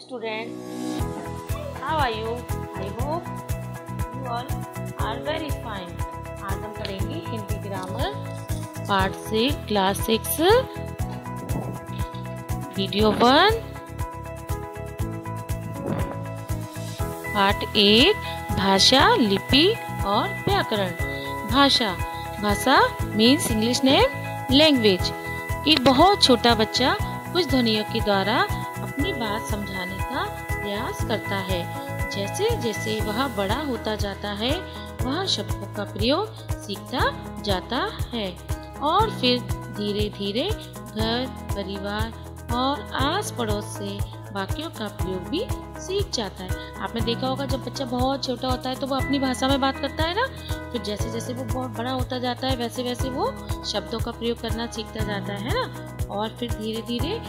students. How are you? I hope you all are very fine. आज हम पढ़ेंगे Hindi grammar part से class six video one part एक भाषा, लिपि और व्याकरण भाषा भाषा मीन्स इंग्लिश नेम लैंग्वेज एक बहुत छोटा बच्चा कुछ ध्वनियों के द्वारा अपनी बात समझाने का प्रयास करता है। जैसे जैसे वह बड़ा होता जाता है, वह शब्दों का प्रयोग सीखता जाता है। और फिर धीरे धीरे घर, परिवार और आस पड़ोस से वाक्यों का प्रयोग भी सीख जाता है। आपने देखा होगा जब बच्चा बहुत छोटा होता है तो वो अपनी भाषा में बात करता है ना? फिर जैसे जैसे वो बहुत बड़ा होता जाता है, वैसे वैसे वो शब्दों का प्रयोग करना सीखता जाता है ना? और फिर धीरे धीरे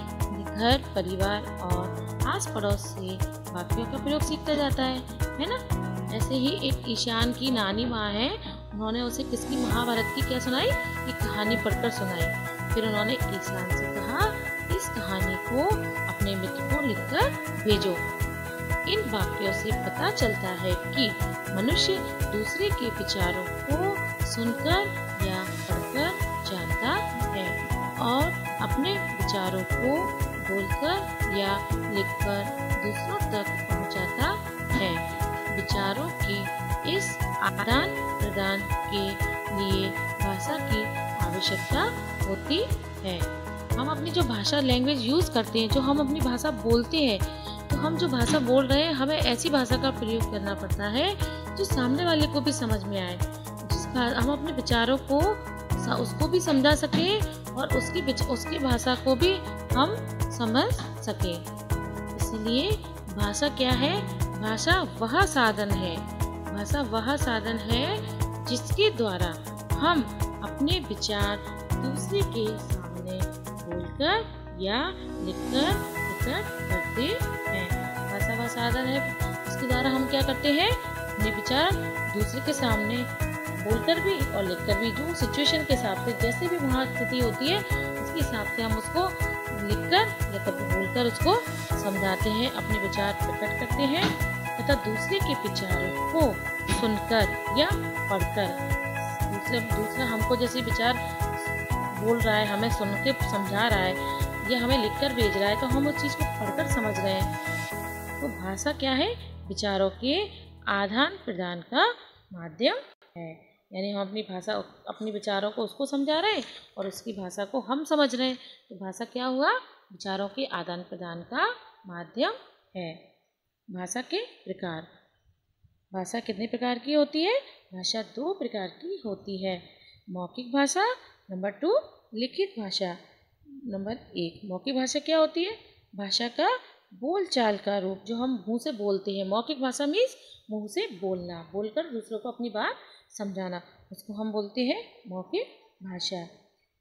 घर, परिवार और आस पड़ोस से वाक्यों का प्रयोग सीखता जाता है है ना? ऐसे ही एक ईशान की नानी माँ है, उन्होंने उसे किसकी महाभारत की क्या सुनाई? एक कहानी पढ़कर सुनाई। फिर उन्होंने ईशान से कहा, इस कहानी को अपने मित्र को लिखकर भेजो। इन वाक्यों से पता चलता है कि मनुष्य दूसरे के विचारों को सुनकर या पढ़कर जानता है और अपने विचारों को बोलकर या लिखकर दूसरों तक पहुंचाता है। विचारों की इस आदान प्रदान के लिए भाषा की आवश्यकता होती है। हम अपनी जो भाषा लैंग्वेज यूज़ करते हैं, जो हम अपनी भाषा बोलते हैं तो हम जो भाषा बोल रहे हैं, हमें ऐसी भाषा का प्रयोग करना पड़ता है, जो सामने वाले को भी समझ में आए, जिस हम अपने विचारों को उसको भी समझा सके और उसकी उसकी भाषा को भी हम समझ सके। इसलिए भाषा क्या है? भाषा वह साधन है। भाषा वह साधन है जिसके द्वारा हम अपने विचार दूसरे के सामने बोलकर या लिखकर प्रकट करते हैं। भाषा वह साधन है जिसके द्वारा हम क्या करते हैं? अपने विचार दूसरे के सामने बोलकर भी और लिखकर भी, जो सिचुएशन के हिसाब से जैसे भी वहाँ स्थिति होती है, उसके हिसाब से हम उसको लिखकर या कभी बोलकर उसको समझाते हैं, अपने विचार प्रकट करते हैं, तथा दूसरे के विचारों को सुनकर या पढ़कर। दूसरे, दूसरा हमको जैसे विचार बोल रहा है, हमें सुन के समझा रहा है, या हमें लिखकर भेज रहा है तो हम उस चीज़ को पढ़कर समझ रहे हैं। तो भाषा क्या है? विचारों के आदान प्रदान का माध्यम है। यानी हम अपनी भाषा अपने विचारों को उसको समझा रहे हैं और उसकी भाषा को हम समझ रहे हैं। तो भाषा क्या हुआ? विचारों के आदान प्रदान का माध्यम है। भाषा के प्रकार। भाषा कितने प्रकार की होती है? भाषा दो प्रकार की होती है। मौखिक भाषा, नंबर टू, लिखित भाषा। नंबर एक, मौखिक भाषा क्या होती है? भाषा का बोलचाल का रूप, जो हम मुँह से बोलते हैं। मौखिक भाषा मीन्स मुँह से बोलना, बोलकर दूसरों को अपनी बात समझाना। उसको हम बोलते हैं मौखिक भाषा,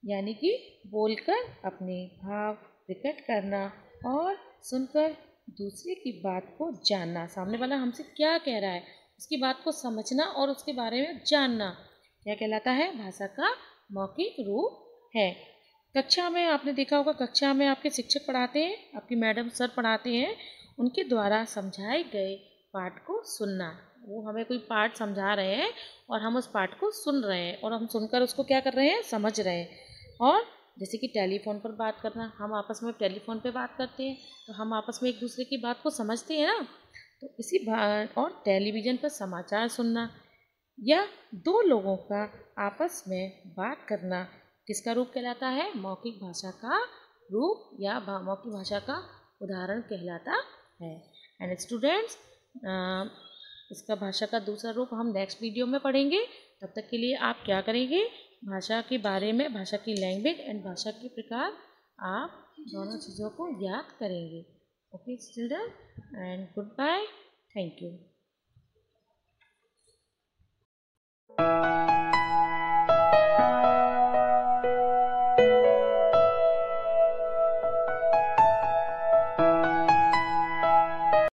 यानी कि बोलकर अपने भाव प्रकट करना और सुनकर दूसरे की बात को जानना। सामने वाला हमसे क्या कह रहा है? उसकी बात को समझना और उसके बारे में जानना। क्या कहलाता है? भाषा का मौखिक रूप है। कक्षा में आपने देखा होगा, कक्षा में आपके शिक्षक पढ़ाते हैं, आपकी मैडम सर पढ़ाते हैं, उनके द्वारा समझाए गए पाठ को सुनना। वो हमें कोई पाठ समझा रहे हैं और हम उस पाठ को सुन रहे हैं और हम सुनकर उसको क्या कर रहे हैं? समझ रहे हैं। और जैसे कि टेलीफोन पर बात करना, हम आपस में टेलीफोन पे बात करते हैं तो हम आपस में एक दूसरे की बात को समझते हैं ना? तो इसी और टेलीविज़न पर समाचार सुनना या दो लोगों का आपस में बात करना, किसका रूप कहलाता है? मौखिक भाषा का रूप या मौखिक भाषा का उदाहरण कहलाता है। एंड स्टूडेंट्स इसका भाषा का दूसरा रूप हम नेक्स्ट वीडियो में पढ़ेंगे। तब तक के लिए आप क्या करेंगे? भाषा के बारे में, भाषा की लैंग्वेज एंड भाषा के प्रकार आप दोनों चीज़ों को याद करेंगे। Okay children and good bye thank you